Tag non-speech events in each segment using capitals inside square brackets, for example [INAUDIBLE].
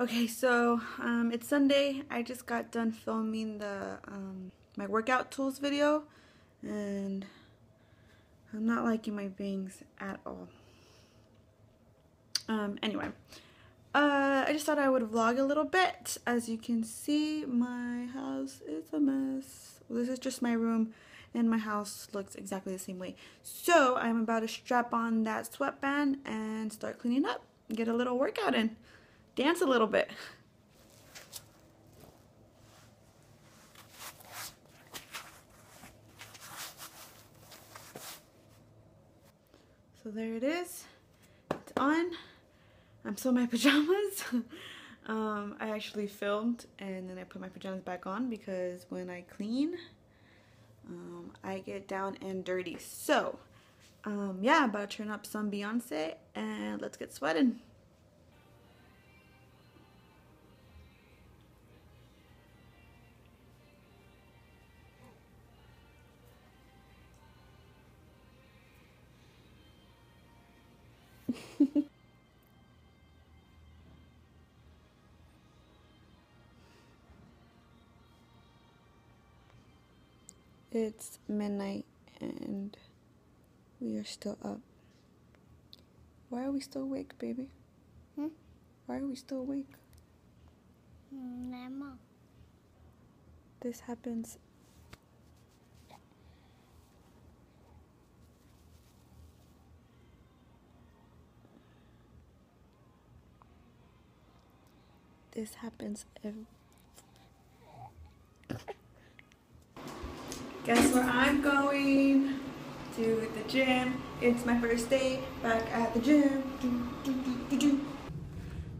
Okay, so um, it's Sunday. I just got done filming the um, my workout tools video, and I'm not liking my bangs at all. Um, anyway, uh, I just thought I would vlog a little bit. As you can see, my house is a mess. Well, this is just my room, and my house looks exactly the same way. So I'm about to strap on that sweatband and start cleaning up, get a little workout in dance a little bit. So there it is. It's on. I'm still in my [LAUGHS] pajamas. um, I actually filmed and then I put my pajamas back on because when I clean, um, I get down and dirty. So, um, yeah, about to turn up some Beyonce and let's get sweating. It's midnight and we are still up. Why are we still awake, baby? Hmm? Why are we still awake? Mama. This happens this happens every Guess where I'm going? To the gym. It's my first day back at the gym.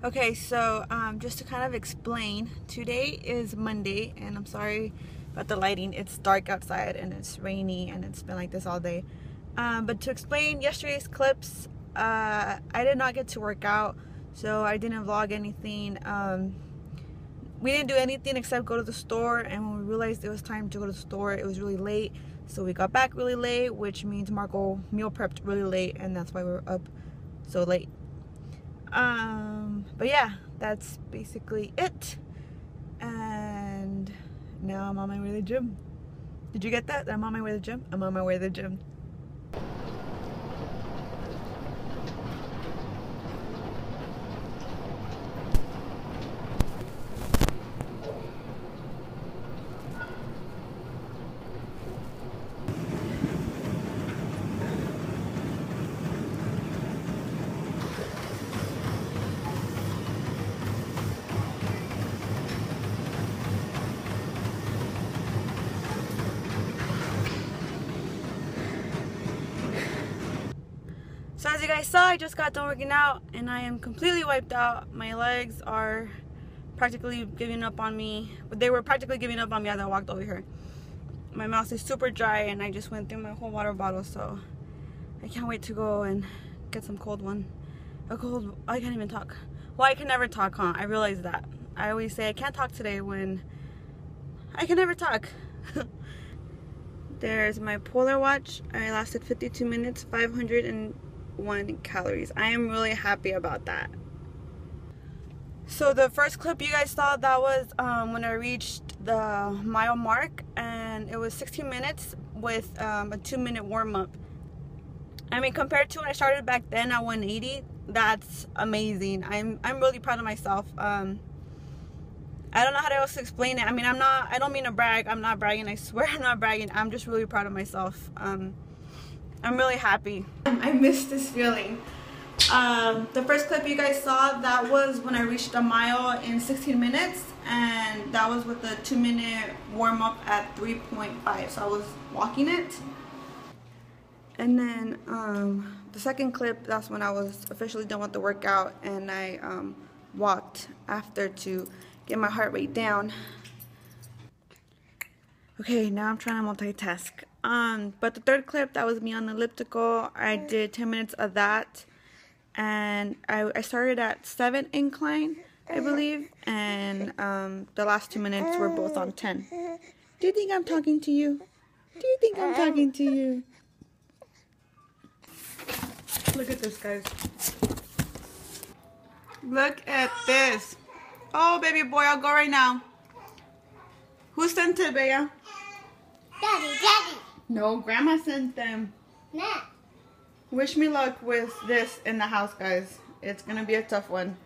okay, so um, just to kind of explain, today is Monday, and I'm sorry about the lighting. It's dark outside and it's rainy, and it's been like this all day. Um, but to explain yesterday's clips, uh, I did not get to work out so I didn't vlog anything um, we didn't do anything except go to the store and when we realized it was time to go to the store it was really late. So we got back really late which means Marco meal prepped really late and that's why we are up so late. Um, but yeah that's basically it. And now I'm on my way to the gym. Did you get that? I'm on my way to the gym? I'm on my way to the gym So as you guys saw, I just got done working out and I am completely wiped out. My legs are practically giving up on me. But they were practically giving up on me as I walked over here. My mouth is super dry and I just went through my whole water bottle. So I can't wait to go and get some cold one. A cold, I can't even talk. Well, I can never talk, huh? I realize that. I always say I can't talk today when I can never talk. [LAUGHS] There's my Polar Watch. I lasted 52 minutes, 500 and calories. I am really happy about that. So the first clip you guys saw, that was um, when I reached the mile mark and it was 16 minutes with um, a two minute warm up. I mean, compared to when I started back then at 180, that's amazing. I'm, I'm really proud of myself. Um, I don't know how to else explain it. I mean, I'm not, I don't mean to brag. I'm not bragging. I swear [LAUGHS] I'm not bragging. I'm just really proud of myself. Um, I'm really happy. I miss this feeling. Um, the first clip you guys saw, that was when I reached a mile in 16 minutes and that was with a two minute warm up at 3.5. So I was walking it. And then um, the second clip, that's when I was officially done with the workout and I um, walked after to get my heart rate down. Okay, now I'm trying to multitask. Um, but the third clip, that was me on the elliptical. I did 10 minutes of that. And I, I started at 7 incline, I believe. And um, the last two minutes were both on 10. Do you think I'm talking to you? Do you think I'm talking to you? Look at this, guys. Look at this. Oh, baby boy, I'll go right now. Who sent it, Bea? Daddy, Daddy. No, Grandma sent them. Nah. Wish me luck with this in the house, guys. It's gonna be a tough one.